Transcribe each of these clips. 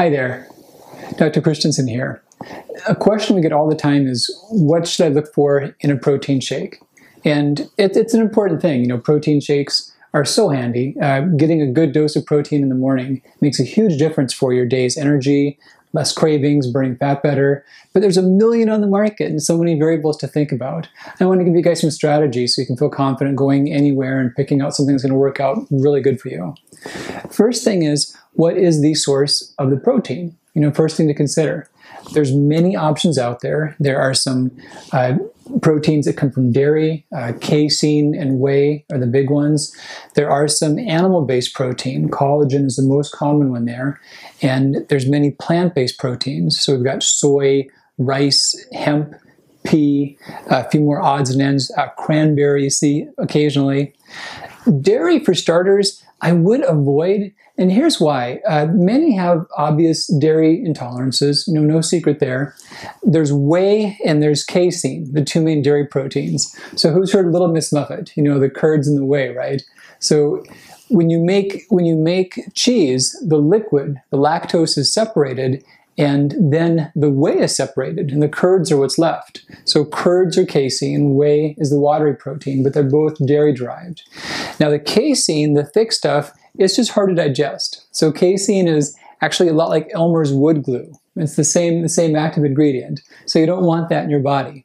Hi there, Dr. Christianson here. A question we get all the time is, what should I look for in a protein shake? And it, it's an important thing. You know, protein shakes are so handy. Uh, getting a good dose of protein in the morning makes a huge difference for your day's energy, less cravings, burning fat better. But there's a million on the market and so many variables to think about. I want to give you guys some strategies so you can feel confident going anywhere and picking out something that's going to work out really good for you. First thing is, what is the source of the protein? You know, first thing to consider. There's many options out there. There are some uh, proteins that come from dairy, uh, casein and whey are the big ones. There are some animal-based protein. Collagen is the most common one there. And there's many plant-based proteins. So we've got soy, rice, hemp, pea, a few more odds and ends, uh, cranberry you see occasionally. Dairy, for starters, I would avoid, and here's why. Uh, many have obvious dairy intolerances, you know, no secret there. There's whey and there's casein, the two main dairy proteins. So who's heard Little Miss Muffet? You know, the curds and the whey, right? So when you make when you make cheese, the liquid, the lactose is separated and then the whey is separated and the curds are what's left. So curds are casein, whey is the watery protein, but they're both dairy derived. Now the casein, the thick stuff, is just hard to digest. So casein is actually a lot like Elmer's wood glue. It's the same, the same active ingredient. So you don't want that in your body.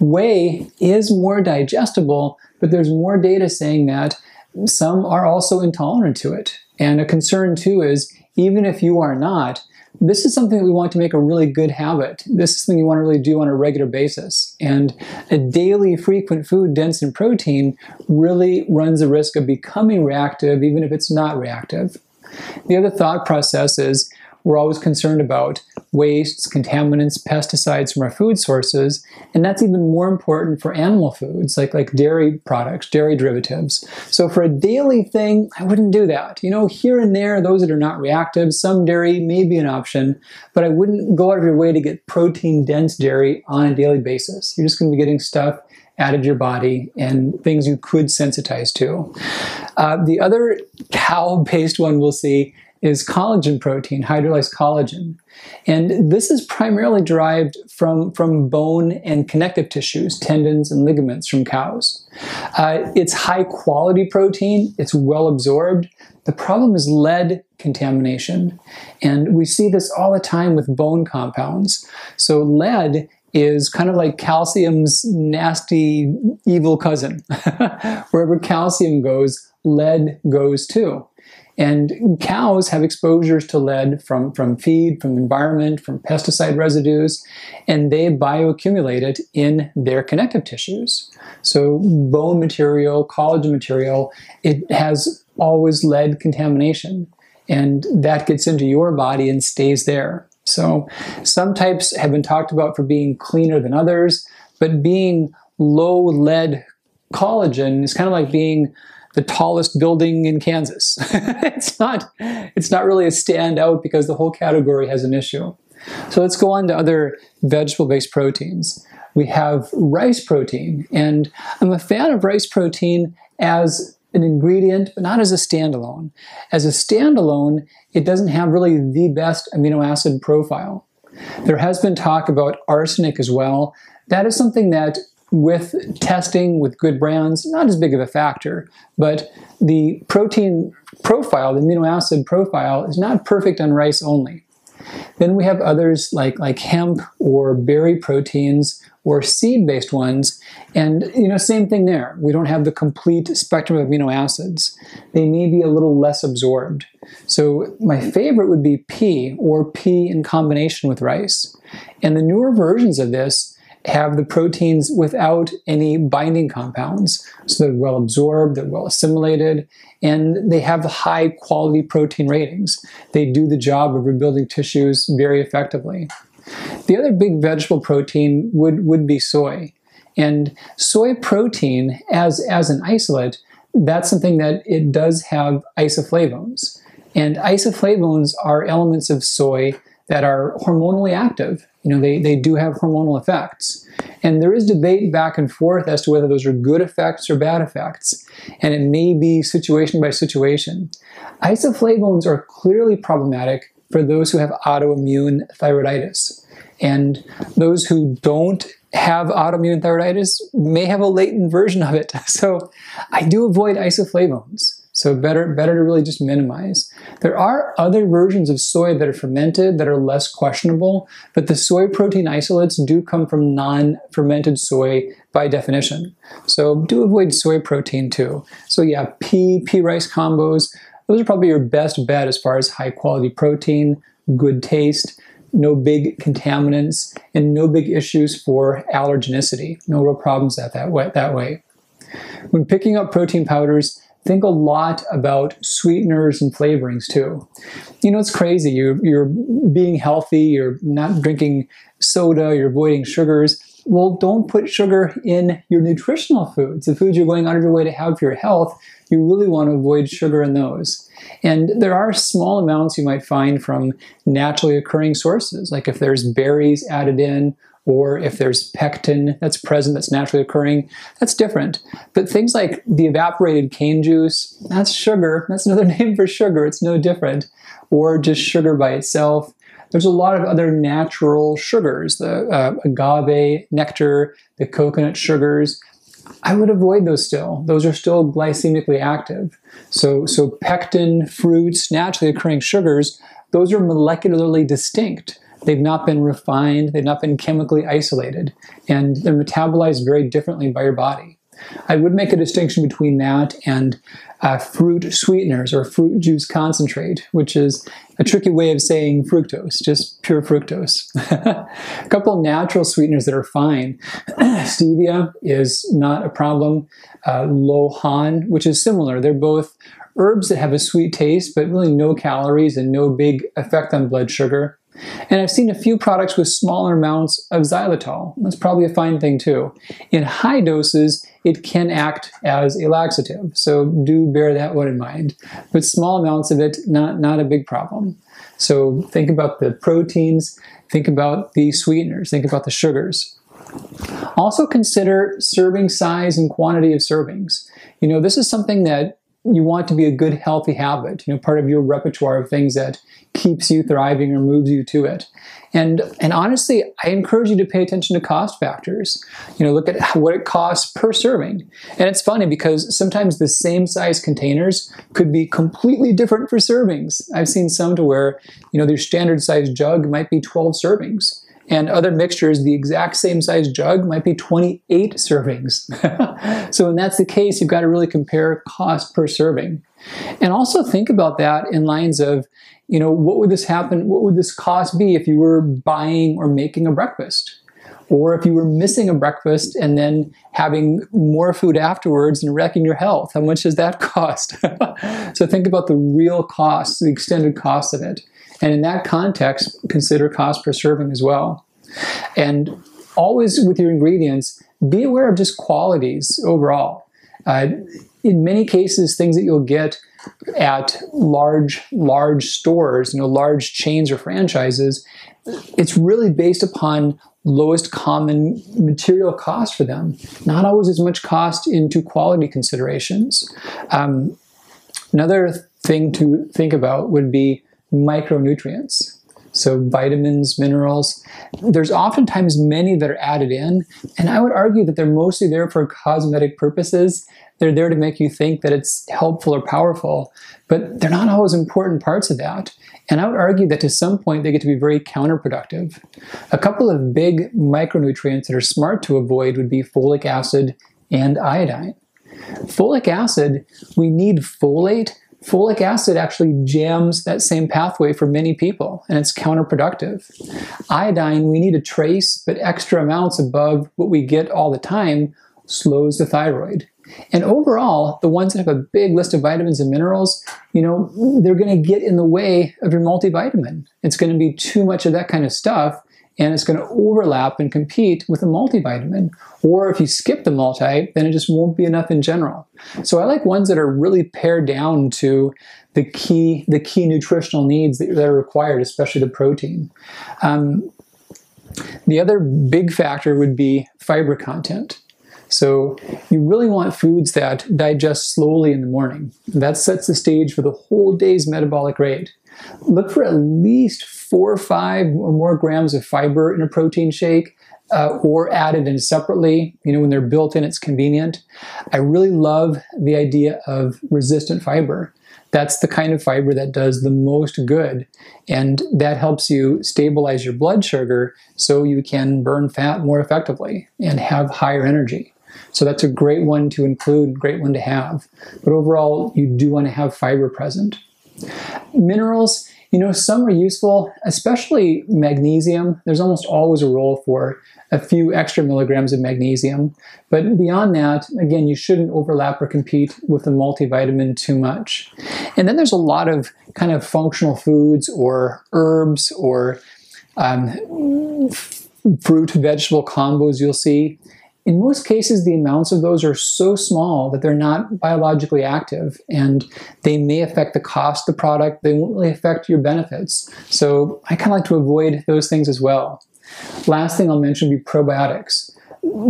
Whey is more digestible, but there's more data saying that some are also intolerant to it. And a concern too is even if you are not, this is something that we want to make a really good habit. This is something you want to really do on a regular basis. And a daily frequent food dense in protein really runs the risk of becoming reactive even if it's not reactive. The other thought process is we're always concerned about wastes, contaminants, pesticides from our food sources, and that's even more important for animal foods like, like dairy products, dairy derivatives. So for a daily thing, I wouldn't do that. You know, here and there, those that are not reactive, some dairy may be an option, but I wouldn't go out of your way to get protein-dense dairy on a daily basis. You're just going to be getting stuff added to your body and things you could sensitize to. Uh, the other cow-based one we'll see is collagen protein, hydrolyzed collagen. And this is primarily derived from, from bone and connective tissues, tendons and ligaments from cows. Uh, it's high quality protein, it's well absorbed. The problem is lead contamination. And we see this all the time with bone compounds. So lead is kind of like calcium's nasty, evil cousin. Wherever calcium goes, lead goes too. And cows have exposures to lead from, from feed, from environment, from pesticide residues, and they bioaccumulate it in their connective tissues. So bone material, collagen material, it has always lead contamination. And that gets into your body and stays there. So some types have been talked about for being cleaner than others, but being low lead collagen is kind of like being the tallest building in Kansas. it's not it's not really a standout because the whole category has an issue. So let's go on to other vegetable-based proteins. We have rice protein, and I'm a fan of rice protein as an ingredient, but not as a standalone. As a standalone, it doesn't have really the best amino acid profile. There has been talk about arsenic as well. That is something that with testing with good brands, not as big of a factor, but the protein profile, the amino acid profile, is not perfect on rice only. Then we have others like, like hemp or berry proteins or seed-based ones, and you know, same thing there. We don't have the complete spectrum of amino acids. They may be a little less absorbed. So my favorite would be pea or pea in combination with rice. And the newer versions of this have the proteins without any binding compounds. So they're well absorbed, they're well assimilated, and they have high quality protein ratings. They do the job of rebuilding tissues very effectively. The other big vegetable protein would, would be soy. And soy protein, as, as an isolate, that's something that it does have isoflavones. And isoflavones are elements of soy that are hormonally active. You know, they, they do have hormonal effects. And there is debate back and forth as to whether those are good effects or bad effects. And it may be situation by situation. Isoflavones are clearly problematic for those who have autoimmune thyroiditis. And those who don't have autoimmune thyroiditis may have a latent version of it. So I do avoid isoflavones. So better, better to really just minimize. There are other versions of soy that are fermented that are less questionable, but the soy protein isolates do come from non-fermented soy by definition. So do avoid soy protein too. So yeah, pea, pea rice combos, those are probably your best bet as far as high quality protein, good taste, no big contaminants, and no big issues for allergenicity. No real problems that, that, way, that way. When picking up protein powders, think a lot about sweeteners and flavorings too. You know, it's crazy. You're, you're being healthy, you're not drinking soda, you're avoiding sugars. Well, don't put sugar in your nutritional foods, the foods you're going out of your way to have for your health. You really want to avoid sugar in those. And there are small amounts you might find from naturally occurring sources, like if there's berries added in or if there's pectin that's present that's naturally occurring, that's different. But things like the evaporated cane juice, that's sugar. That's another name for sugar. It's no different. Or just sugar by itself. There's a lot of other natural sugars, the uh, agave nectar, the coconut sugars. I would avoid those still. Those are still glycemically active. So, so pectin, fruits, naturally occurring sugars, those are molecularly distinct. They've not been refined, they've not been chemically isolated, and they're metabolized very differently by your body. I would make a distinction between that and uh, fruit sweeteners or fruit juice concentrate, which is a tricky way of saying fructose, just pure fructose. a couple natural sweeteners that are fine. Stevia is not a problem. Uh, Lohan, which is similar. They're both herbs that have a sweet taste, but really no calories and no big effect on blood sugar. And I've seen a few products with smaller amounts of xylitol. That's probably a fine thing too. In high doses, it can act as a laxative, so do bear that one in mind. But small amounts of it, not, not a big problem. So think about the proteins, think about the sweeteners, think about the sugars. Also consider serving size and quantity of servings. You know, this is something that you want to be a good healthy habit you know part of your repertoire of things that keeps you thriving or moves you to it. And and honestly i encourage you to pay attention to cost factors. You know look at what it costs per serving. And it's funny because sometimes the same size containers could be completely different for servings. I've seen some to where you know their standard size jug might be 12 servings and other mixtures, the exact same size jug might be 28 servings. so when that's the case, you've got to really compare cost per serving. And also think about that in lines of, you know, what would this happen, what would this cost be if you were buying or making a breakfast? Or if you were missing a breakfast and then having more food afterwards and wrecking your health, how much does that cost? so think about the real cost, the extended cost of it. And in that context, consider cost per serving as well. And always with your ingredients, be aware of just qualities overall. Uh, in many cases, things that you'll get at large, large stores, you know, large chains or franchises, it's really based upon lowest common material cost for them. Not always as much cost into quality considerations. Um, another thing to think about would be micronutrients. So vitamins, minerals, there's oftentimes many that are added in, and I would argue that they're mostly there for cosmetic purposes. They're there to make you think that it's helpful or powerful, but they're not always important parts of that. And I would argue that to some point they get to be very counterproductive. A couple of big micronutrients that are smart to avoid would be folic acid and iodine. Folic acid, we need folate folic acid actually jams that same pathway for many people, and it's counterproductive. Iodine, we need a trace, but extra amounts above what we get all the time slows the thyroid. And overall, the ones that have a big list of vitamins and minerals, you know, they're going to get in the way of your multivitamin. It's going to be too much of that kind of stuff and it's going to overlap and compete with a multivitamin. Or if you skip the multi, then it just won't be enough in general. So I like ones that are really pared down to the key, the key nutritional needs that, are required, especially the protein. Um, the other big factor would be fiber content. So you really want foods that digest slowly in the morning. That sets the stage for the whole day's metabolic rate. Look for at least four or five or more grams of fiber in a protein shake. Uh, or added in separately. You know, when they're built in, it's convenient. I really love the idea of resistant fiber. That's the kind of fiber that does the most good. And that helps you stabilize your blood sugar so you can burn fat more effectively and have higher energy. So that's a great one to include, great one to have. But overall, you do want to have fiber present. Minerals, you know, some are useful, especially magnesium. There's almost always a role for a few extra milligrams of magnesium. But beyond that, again, you shouldn't overlap or compete with the multivitamin too much. And then there's a lot of kind of functional foods or herbs or um, fruit vegetable combos you'll see in most cases, the amounts of those are so small that they're not biologically active and they may affect the cost of the product. They won't really affect your benefits. So I kind of like to avoid those things as well. Last thing I'll mention would be probiotics.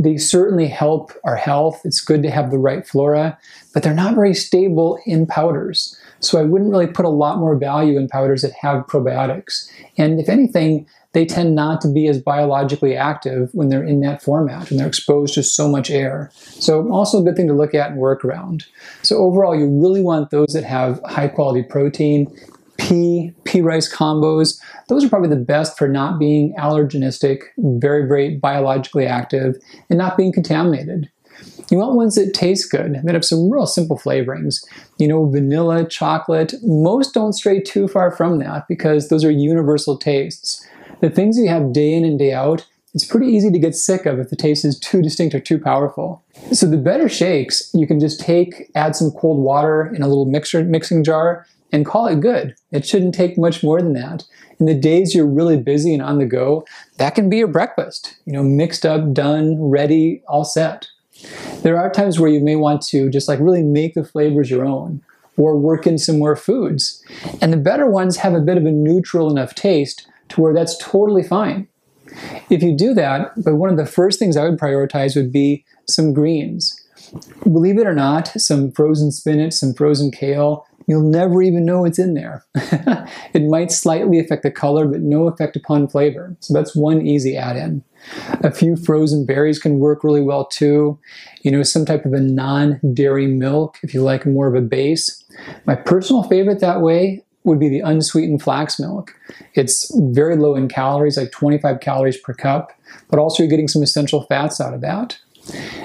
They certainly help our health. It's good to have the right flora, but they're not very stable in powders. So I wouldn't really put a lot more value in powders that have probiotics. And if anything, they tend not to be as biologically active when they're in that format and they're exposed to so much air. So also a good thing to look at and work around. So overall, you really want those that have high quality protein, pea, pea rice combos. Those are probably the best for not being allergenistic, very, very biologically active, and not being contaminated. You want ones that taste good, that have some real simple flavorings. You know, vanilla, chocolate, most don't stray too far from that because those are universal tastes. The things you have day in and day out, it's pretty easy to get sick of if the taste is too distinct or too powerful. So the better shakes, you can just take, add some cold water in a little mixer, mixing jar and call it good. It shouldn't take much more than that. In the days you're really busy and on the go, that can be your breakfast. You know, mixed up, done, ready, all set. There are times where you may want to just like really make the flavors your own or work in some more foods. And the better ones have a bit of a neutral enough taste to where that's totally fine. If you do that, but one of the first things I would prioritize would be some greens. Believe it or not, some frozen spinach, some frozen kale, you'll never even know it's in there. it might slightly affect the color, but no effect upon flavor. So that's one easy add-in. A few frozen berries can work really well too. You know, some type of a non-dairy milk if you like more of a base. My personal favorite that way would be the unsweetened flax milk. It's very low in calories, like 25 calories per cup, but also you're getting some essential fats out of that.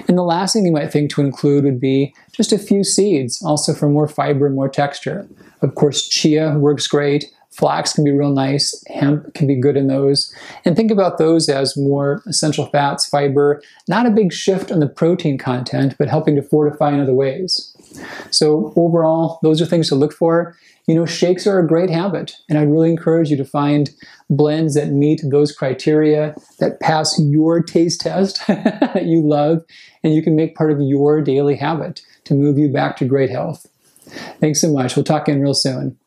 And the last thing you might think to include would be just a few seeds, also for more fiber and more texture. Of course, chia works great. Flax can be real nice. Hemp can be good in those. And think about those as more essential fats, fiber, not a big shift on the protein content, but helping to fortify in other ways. So overall, those are things to look for. You know, shakes are a great habit, and I'd really encourage you to find blends that meet those criteria, that pass your taste test that you love, and you can make part of your daily habit to move you back to great health. Thanks so much. We'll talk again real soon.